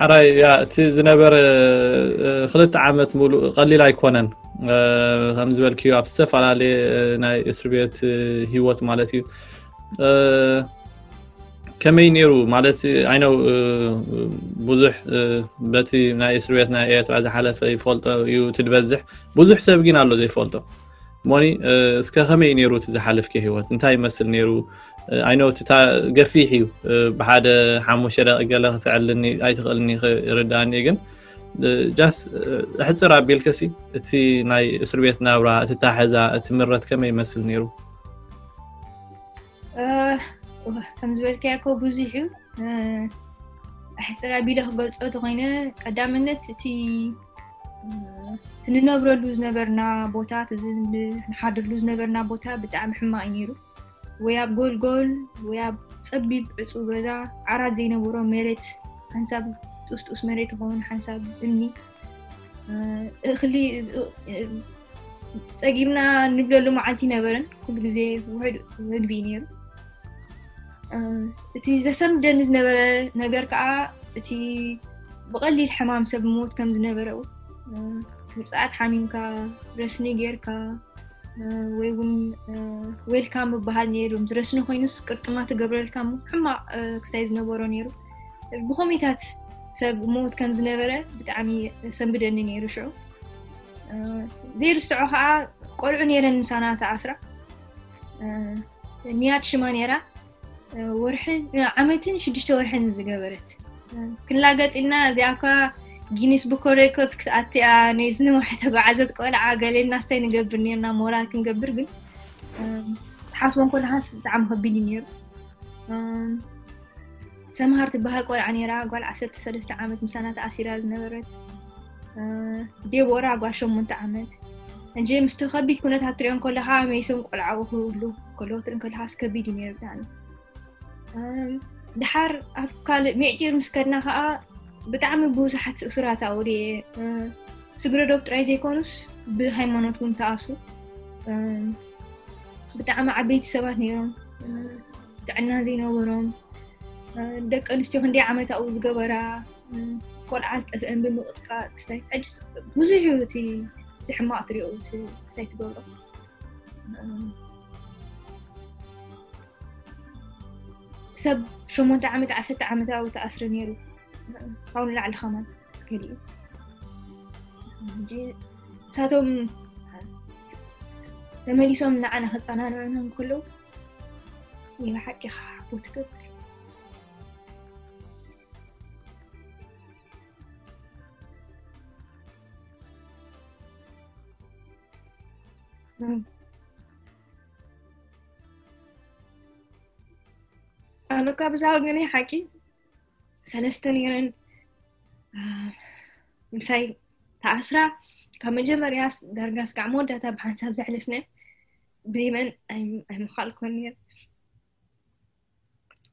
حራይ እቲ ዝነበረ ክልተ ዓመት ሙሉእ ቀሊል ኣይኮነን ከም ዝበልክዩ ኣብ ዝተፈላለየ ናይ እስር ቤት ሂወት ማለት እዩ ከመይ ነይሩ ማለት ኣይነው ብዙሕ በቲ ናይ እስር ቤት ናይ ኤርትራ ዝሓለፈ ይፈልጦ እዩ እትድበዝሕ ብዙሕ ሰብ ግን ኣሎ ዘይፈልጦ ماني اسكا خمي نيرو تزحلف كهيوة انتاي مثل نيرو اي نو تتا قفي حيو بحادة حامو شرا اقال اغتع لني اي تغلني ردان ايقن جاس احس رابي الكسي اتي ناي اسر بيتنا ورا تتا حزا اتمرت كمي مثل نيرو كمزول كاكو بوزيحو احس رابي له قلت اوت غينا قدام تي እቲ ንነብረሉ ዝነበርና ቦታ ንሓድርሉ ዝነበርና ቦታ ብጣዕሚ ሕማቅ ነይሩ ወይ ኣብ ጎልጎል ወይ ኣብ ፀቢብ ዕፁ ገዛ ዓራት ዘይነብሮ መሬት ሓንሳብ ጥስጡስ መሬት ይኸውን ሓንሳብ እምኒ እኽሊ ፀጊምና ንብለሉ መዓልቲ ይነበረን ኩሉ ግዜ ውሕድ ምግቢ እዩ ነይሩ እቲ ዘሰምደኒ ዝነበረ ነገር ከዓ እቲ ብቐሊል ሕማም ሰብ ሞት ከም ዝነበረ እውን ምፅኣት ሓሚምካ ረስኒ ጌርካ ወይ እውን ዌልካ ምበሃል ነይሩ ዝረስኒ ኮይኑስ ቅርጥማ ትገብረልካ ሕማቅ ክስታይ ዝነበሮ ነይሩ ብከመይታት ሰብ ሞት ከም ዝነበረ ብጣዕሚ ሰንብደኒ ነይሩ ሽዑ ዘይርስዖ ከዓ ቆልዑ ነረን ምሳና ተኣስራ ንያት ሽማ ነራ ዓመትን ሽዱሽተ ወርሕን ዝገበረት ክንላገፂልና እዚኣ እዚኣካ ጊኒስ ቡክ ሬኮርድስ ክትኣትያ ነይዝንውሕ ተጓዓዘት ቆልዓ ገሌልናስተይ ንገብር ነርና ሞራል ክንገብር ግን ተሓስቦን ኮልና ብጣዕሚ ከቢድ እዩ ነይሩ ሰምሃር ትበሃል ቆልዓ ነይራ ጓል 13 ዓመት ምሳና ተኣሲራ ዝነበረት ዴቦራ ጓል 8 ዓመት እንጂ ምስቲ ከቢድ ኩነታት ትሪኦም ከለካ መይሶም ቆልዓዊ ክህብሉ ከሎ ትርኢ ከለካ ስከቢድ እዩ ነይሩ ብጣዕሚ ድሓር ኣብ ካልእ ሚዕጢር ምስ ከድና ከዓ ብጣዕሚ ብዙሓት እሱራት ኣብኡ ርየ ስግረ ዶብ ጥራይ ዘይኮኑስ ብሃይማኖት እውን ተኣሱ ብጣዕሚ ዓበይቲ ሰባት ነይሮም ጥዕና ዘይነበሮም ደቂ ኣንስትዮ ክንደይ ዓመት ኣብኡ ዝገበራ ቆልዓ ዝጠፍአን ብምቕጥቃጥ ክስታይ ብዙሕ እዩ እቲ ሕማቅ ትሪኦ ክስታይ ትገብሮ ሰብ ሸሞንተ ዓመት ዓሰርተ ዓመት ኣብኡ ተኣስረ ነይሩ تعاون على الخمر كلي ساتهم لما لي سوم نعنا خزانا نعنهم كله ويا حكي حبوت كبر أنا كابزاو غني حكي ሰለስተ ነይረን ምሳይ ተኣስራ ካብ መጀመርያ ዳርጋ ስጋዕ መወዳእታ ብሓንሳብ ዘሕልፍነ ብዘይመን ኣይምካልኮን ነር